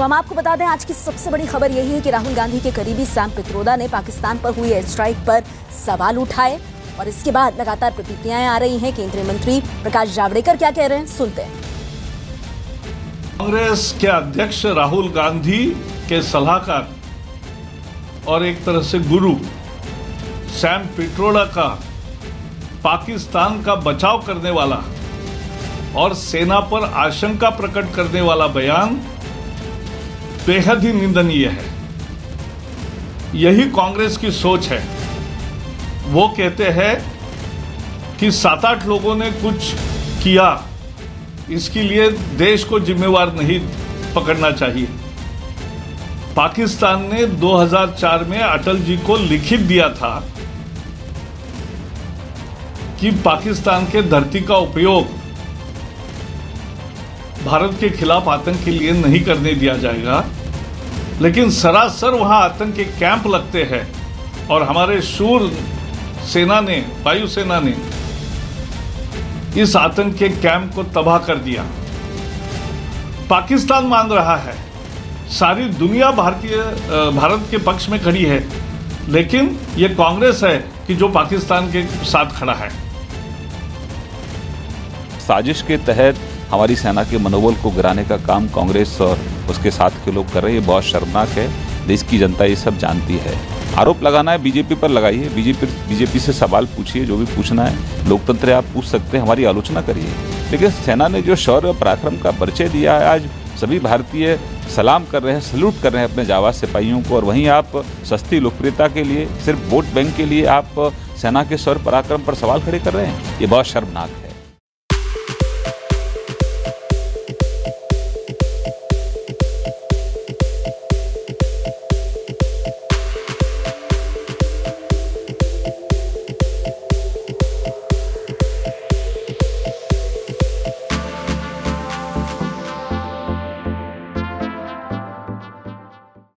तो हम आपको बता दें, आज की सबसे बड़ी खबर यही है कि राहुल गांधी के करीबी सैम पित्रोदा ने पाकिस्तान पर हुई एयर स्ट्राइक पर सवाल उठाए और इसके बाद लगातार प्रतिक्रियाएँ आ रही हैं। केंद्रीय मंत्री प्रकाश जावड़ेकर क्या कह रहे हैं, सुनते हैं। कांग्रेस के अध्यक्ष राहुल गांधी के सलाहकार और एक तरह से गुरु सैम पिट्रोडा का पाकिस्तान का बचाव करने वाला और सेना पर आशंका प्रकट करने वाला बयान बेहद ही निंदनीय है। यही कांग्रेस की सोच है। वो कहते हैं कि सात आठ लोगों ने कुछ किया। इसके लिए देश को जिम्मेवार नहीं पकड़ना चाहिए। पाकिस्तान ने 2004 में अटल जी को लिखित दिया था कि पाकिस्तान के धरती का उपयोग भारत के खिलाफ आतंक के लिए नहीं करने दिया जाएगा, लेकिन सरासर वहाँ आतंक के कैंप लगते हैं और हमारे शूर सेना ने वायुसेना ने इस आतंक के कैंप को तबाह कर दिया। पाकिस्तान मान रहा है, सारी दुनिया भारतीय भारत के पक्ष में खड़ी है, लेकिन ये कांग्रेस है कि जो पाकिस्तान के साथ खड़ा है। साजिश के तहत हमारी सेना के मनोबल को गिराने का काम कांग्रेस और उसके साथ के लोग कर रहे हैं बहुत शर्मनाक है। देश की जनता ये सब जानती है। आरोप लगाना है, बीजेपी पर लगाइए। बीजेपी बीजेपी से सवाल पूछिए, जो भी पूछना है। लोकतंत्र आप पूछ सकते हैं, हमारी आलोचना करिए। लेकिन सेना ने जो शौर्य पराक्रम का परिचय दिया है, आज सभी भारतीय सलाम कर रहे हैं, सल्यूट कर रहे हैं अपने जावाज सिपाहियों को। और वहीं आप सस्ती लोकप्रियता के लिए, सिर्फ़ वोट बैंक के लिए आप सेना के स्वर पराक्रम पर सवाल खड़े कर रहे हैं। ये बहुत शर्मनाक है।